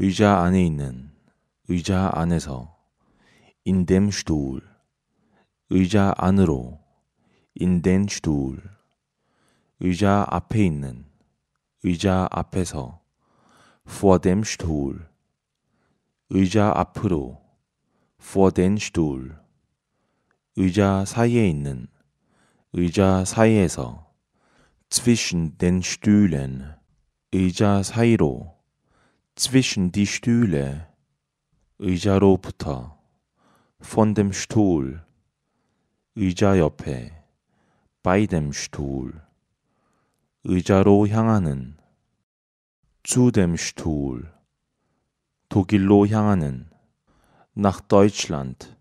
의자 안에 있는 의자 안에서 Stuhl 의자 안으로 Stuhl 의자 앞에 있는 의자 앞에서 Stuhl 의자 앞으로 Stuhl 의자 사이에 있는 의자 사이에서 zwischen den Stühlen 의자 사이로 zwischen die Stühle 의자로부터 von dem Stuhl 의자 옆에 bei dem Stuhl 의자로 향하는 zu dem Stuhl 독일로 향하는 nach Deutschland